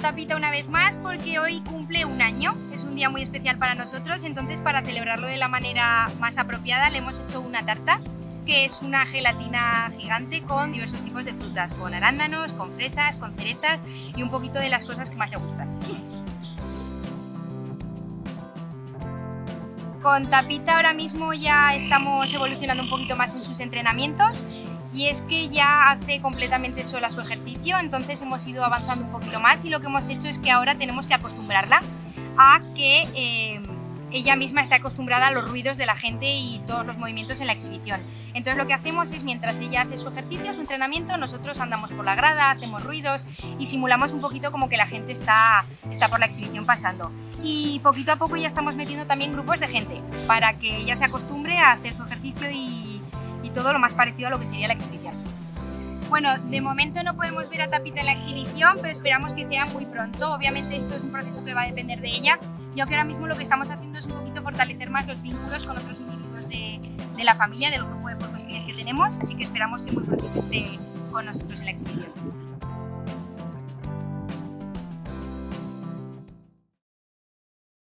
Tapita una vez más porque hoy cumple un año. Es un día muy especial para nosotros, entonces para celebrarlo de la manera más apropiada le hemos hecho una tarta que es una gelatina gigante con diversos tipos de frutas, con arándanos, con fresas, con cerezas y un poquito de las cosas que más le gustan. Con Tapita ahora mismo ya estamos evolucionando un poquito más en sus entrenamientos y es que ya hace completamente sola su ejercicio, entonces hemos ido avanzando un poquito más y lo que hemos hecho es que ahora tenemos que acostumbrarla a que eh, ella misma está acostumbrada a los ruidos de la gente y todos los movimientos en la exhibición. Entonces lo que hacemos es mientras ella hace su ejercicio, su entrenamiento, nosotros andamos por la grada, hacemos ruidos y simulamos un poquito como que la gente está, está por la exhibición pasando. Y poquito a poco ya estamos metiendo también grupos de gente para que ella se acostumbre a hacer su ejercicio y todo lo más parecido a lo que sería la exhibición. Bueno, de momento no podemos ver a Tapita en la exhibición, pero esperamos que sea muy pronto. Obviamente esto es un proceso que va a depender de ella, y aunque ahora mismo lo que estamos haciendo es un poquito fortalecer más los vínculos con otros individuos de, de la familia, del grupo de pueblos que tenemos, así que esperamos que muy pronto esté con nosotros en la exhibición.